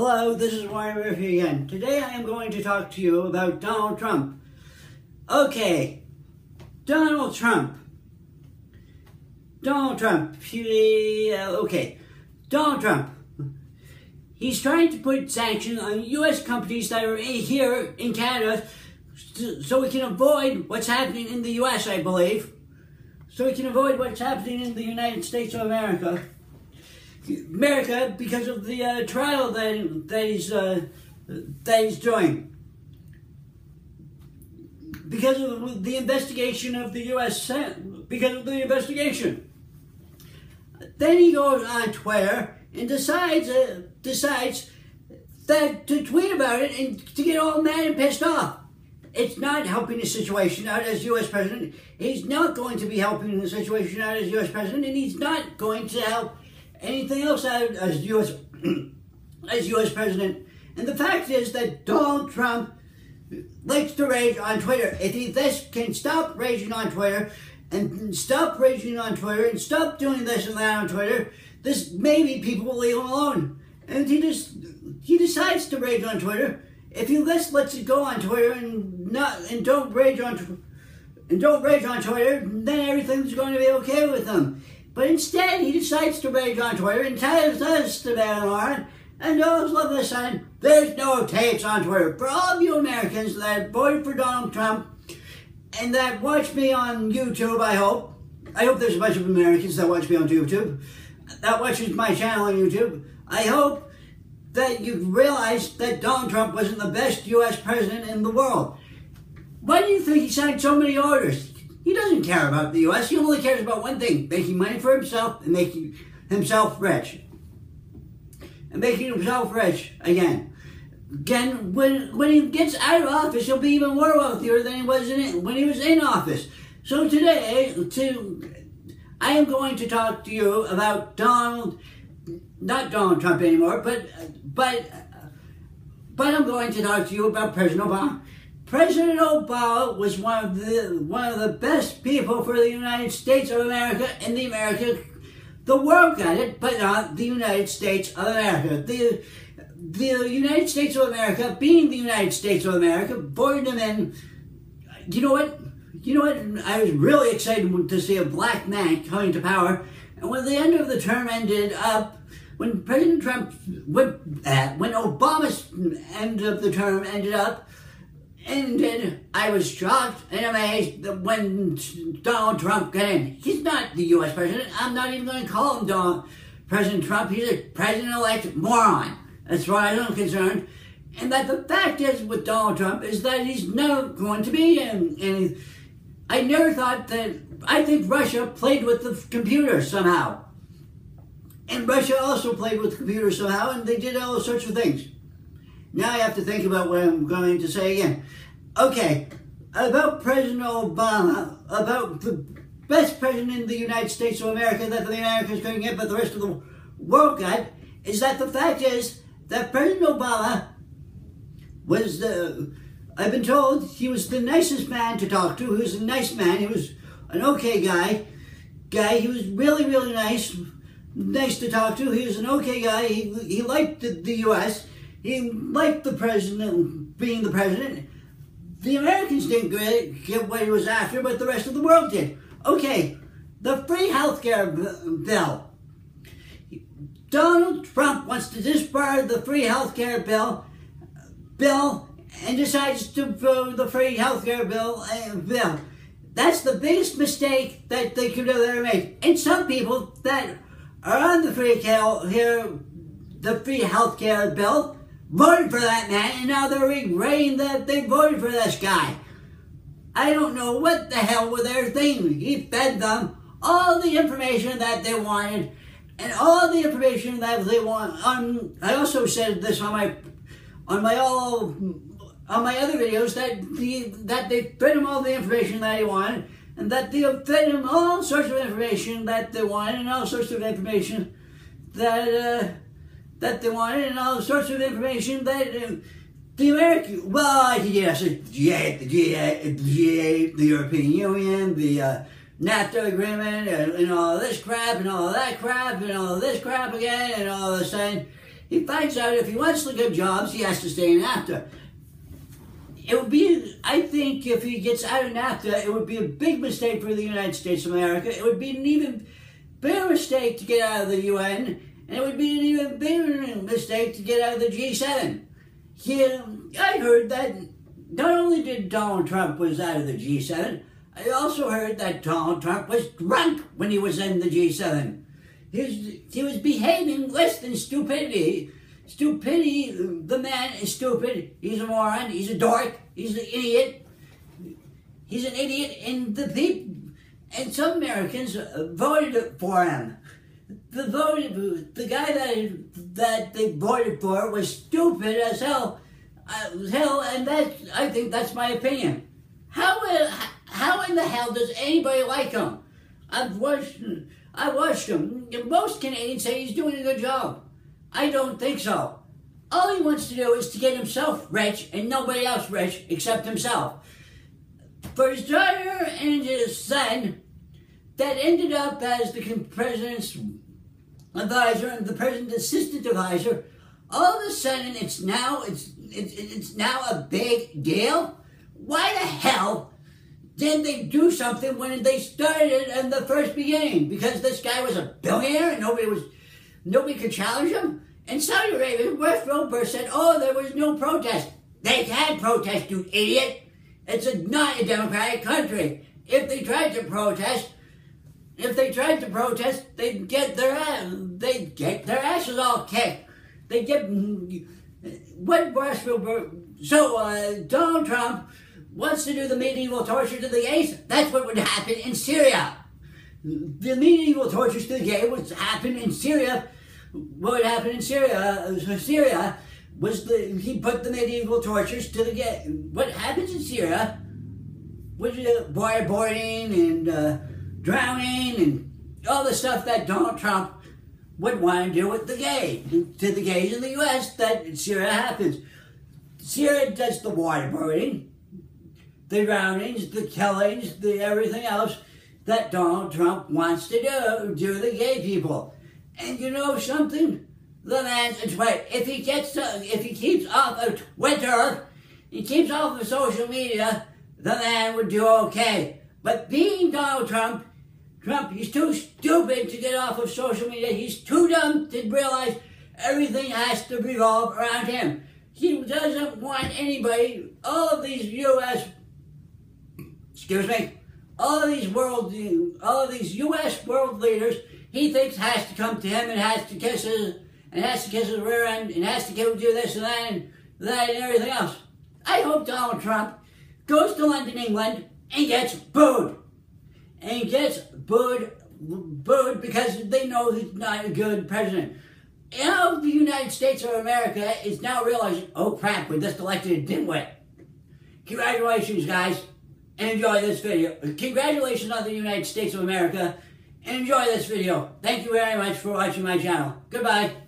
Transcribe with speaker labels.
Speaker 1: Hello, this is Warren Murphy again. Today I am going to talk to you about Donald Trump. Okay, Donald Trump. Donald Trump. Uh, okay, Donald Trump. He's trying to put sanctions on U.S. companies that are here in Canada so we can avoid what's happening in the U.S., I believe. So we can avoid what's happening in the United States of America. America because of the uh, trial that, that, he's, uh, that he's doing. Because of the investigation of the U.S. Senate, because of the investigation. Then he goes on Twitter and decides uh, decides that to tweet about it and to get all mad and pissed off. It's not helping the situation out as U.S. president. He's not going to be helping the situation out as U.S. president, and he's not going to help anything else as U.S. as U.S. president. And the fact is that Donald Trump likes to rage on Twitter. If he this can stop raging on Twitter and stop raging on Twitter and stop doing this and that on Twitter, this maybe people will leave him alone. And he just he decides to rage on Twitter. If he just lets it go on Twitter and not and don't rage on and don't rage on Twitter, then everything's going to be okay with him. But instead, he decides to rage on Twitter and tells us to ban on and all of a sudden, there's no tapes on Twitter. For all of you Americans that voted for Donald Trump and that watch me on YouTube, I hope. I hope there's a bunch of Americans that watch me on YouTube, that watches my channel on YouTube. I hope that you realize that Donald Trump wasn't the best U.S. president in the world. Why do you think he signed so many orders? He doesn't care about the U.S. He only cares about one thing, making money for himself and making himself rich. And making himself rich again. Again, when, when he gets out of office, he'll be even more wealthier than he was in, when he was in office. So today, to, I am going to talk to you about Donald, not Donald Trump anymore, but, but, but I'm going to talk to you about President Obama. President Obama was one of the one of the best people for the United States of America and the America the world got it, but not the United States of America. The the United States of America, being the United States of America, voted him in. You know what? You know what? I was really excited to see a black man coming to power. And when the end of the term ended up, when President Trump, when, uh, when Obama's end of the term ended up, ended, I was shocked and amazed when Donald Trump got in. He's not the U.S. president. I'm not even going to call him Donald, President Trump. He's a president-elect moron, as far as I'm concerned. And that the fact is with Donald Trump is that he's never going to be in. And I never thought that, I think Russia played with the computer somehow. And Russia also played with the computer somehow, and they did all sorts of things. Now I have to think about what I'm going to say again. Okay, about President Obama, about the best president in the United States of America that the Americans couldn't get, but the rest of the world got, is that the fact is that President Obama was the, I've been told he was the nicest man to talk to. He was a nice man. He was an okay guy. Guy. He was really, really nice. Nice to talk to. He was an okay guy. He, he liked the, the U.S. He liked the president being the president. The Americans didn't get what he was after, but the rest of the world did. Okay, the free health care bill. Donald Trump wants to disbar the free health care bill, bill and decides to vote the free health care bill, uh, bill. That's the biggest mistake that they could have ever made. And some people that are on the free care, the free health care bill voted for that man, and now they're regretting that they voted for this guy. I don't know what the hell were their thinking. He fed them all the information that they wanted, and all the information that they want. Um, I also said this on my on my all on my other videos that the that they fed him all the information that he wanted, and that they fed him all sorts of information that they wanted, and all sorts of information that. Uh, that they wanted and all sorts of information that uh, the American, well, yes, the G8, the G8, the G8, the European Union, the uh, NAFTA agreement, and, and, all this crap, and all that crap, and all this crap again, and all of a sudden, he finds out if he wants to get jobs, he has to stay in NAFTA. It would be, I think, if he gets out of NAFTA, it would be a big mistake for the United States of America. It would be an even bigger mistake to get out of the UN, and it would be an even bigger mistake to get out of the G7. Here, I heard that not only did Donald Trump was out of the G7, I also heard that Donald Trump was drunk when he was in the G7. He was, he was behaving less than stupidity. Stupidity, the man is stupid. He's a moron. He's a dork. He's an idiot. He's an idiot, and the people, and some Americans voted for him. The voted, the guy that that they voted for was stupid as hell, uh, hell, and that I think that's my opinion. How how in the hell does anybody like him? I've watched I watched him. Most Canadians say he's doing a good job. I don't think so. All he wants to do is to get himself rich and nobody else rich except himself. For his daughter and his son, that ended up as the president's advisor and the president's assistant advisor, all of a sudden it's now it's it's, it's now a big deal. Why the hell did they do something when they started in the first beginning? Because this guy was a billionaire and nobody was nobody could challenge him. In Saudi Arabia, Rush Limbaugh said, "Oh, there was no protest. They had protest, you idiot. It's a, not a democratic country. If they tried to protest, if they tried to protest, they'd get their they'd get their asses all kicked. They get what Limbaugh. So uh, Donald Trump." wants to do the medieval torture to the gays, that's what would happen in Syria. The medieval tortures to the gay would happen in Syria. What would happen in Syria? Uh, Syria was the he put the medieval tortures to the gay. What happens in Syria was uh, waterboarding and uh, drowning and all the stuff that Donald Trump would want to do with the gay to the gays in the U.S. That Syria happens. Syria does the waterboarding the drownings, the killings, the everything else that Donald Trump wants to do to the gay people. And you know something? The man's right. If he gets to, if he keeps off of Twitter, he keeps off of social media, the man would do okay. But being Donald Trump, Trump, he's too stupid to get off of social media. He's too dumb to realize everything has to revolve around him. He doesn't want anybody, all of these U.S excuse me, all of these world, all of these U.S. world leaders, he thinks has to come to him and has to kiss his, and has to kiss his rear end, and has to give do this and that and that and everything else. I hope Donald Trump goes to London, England, and gets booed. And gets booed, booed because they know he's not a good president. Know, the United States of America is now realizing, oh crap, we just elected a dimwit. Congratulations, guys and enjoy this video. Congratulations on the United States of America and enjoy this video. Thank you very much for watching my channel. Goodbye.